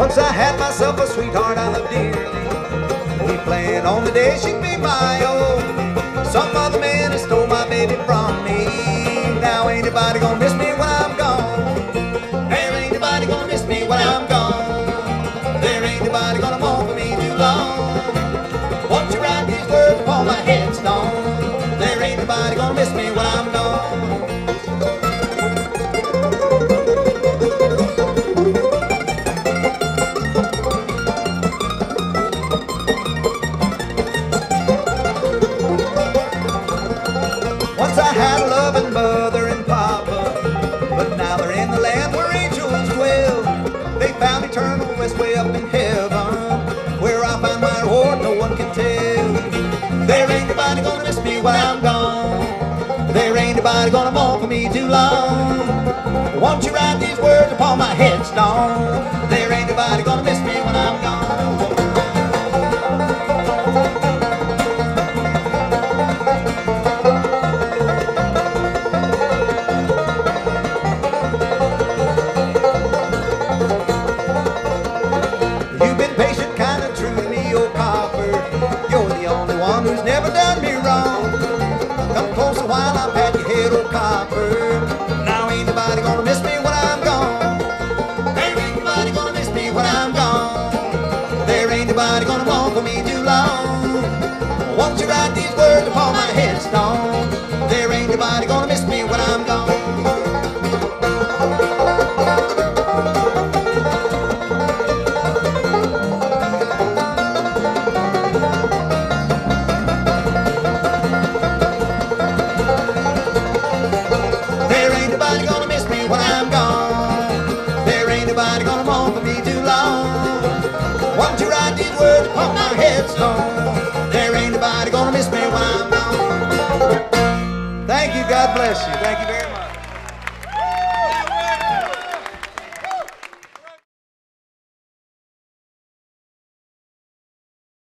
myself a sweetheart I loved dearly. We plan on the day she'd be my own. Some other man has stole my baby from me. Now ain't nobody gonna miss me when I'm gone. There ain't nobody gonna miss me when I'm gone. There ain't nobody gonna reward no one can tell. There ain't nobody gonna miss me while I'm gone. There ain't nobody gonna mourn for me too long. Won't you write these words upon my headstone? Head. Now ain't nobody gonna miss me when I'm gone. There ain't nobody gonna miss me when I'm gone. There ain't nobody gonna mourn for me too long. Won't you write these words upon my headstone? There ain't nobody gonna miss me headstone? There ain't nobody gonna miss me when I'm gone. Thank you. God bless you. Thank you very much.